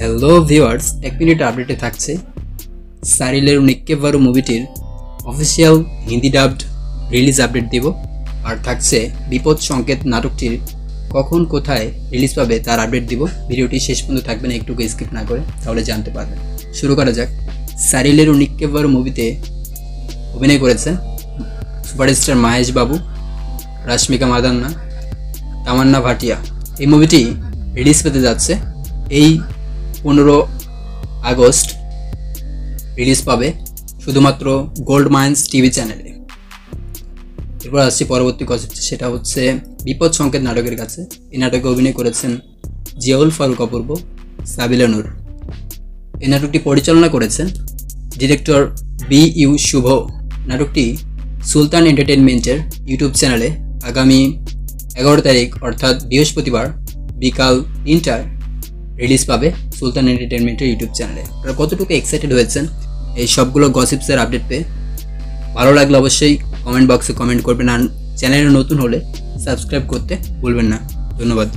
Hello viewers এক minute আপডেটে থাকছে। সারিলের নিক্কেভারু মুভিটির official Hindi dubbed release update দিব। আর থাকছে বিপদ সংকেত নাটকটির কখন কোথায় রিলিজ পাবে তার আপডেট দিব। ভিডিওটি শেষ পর্যন্ত থাকবেন, একটু স্কিপ না করে, তাহলে জানতে পারবেন। শুরু করা যাক। সারিলের নিক্কেভারু মুভিতে অভিনয় করেছেন সুপারস্টার মাহেশ বাবু, রাশ্মিকা মাদান্না, তামান্না ভাটিয়া। এই মুভিটি রিলিজ পেতে যাচ্ছে। এই পনেরো আগস্ট রিলিজ পাবে শুধুমাত্র গোল্ড মাইন্স টিভি চ্যানেলে এরপর আসছি পরবর্তী গসিপ সেটা হচ্ছে বিপদ সংকেত নাটকের কাছে। এই নাটকে অভিনয় করেছেন জিয়াউল ফারুক অপূর্ব, সাবিলা নূর। এই নাটকটি পরিচালনা করেছেন ডিরেক্টর বি ইউ শুভ। নাটকটি সুলতান এন্টারটেনমেন্টের ইউটিউব চ্যানেলে আগামী এগারো তারিখ, অর্থাৎ বৃহস্পতিবার বিকাল তিনটায় রিলিজ পাবে সুলতান এন্টারটেনমেন্টের ইউটিউব চ্যানেলে আপনারা কতটুকু এক্সাইটেড হয়েছেন এই সবগুলো গসিপসের আপডেট পেয়ে? ভালো লাগলে অবশ্যই কমেন্ট বক্সে কমেন্ট করবেন আর চ্যানেলে নতুন হলে সাবস্ক্রাইব করতে ভুলবেন না। ধন্যবাদ।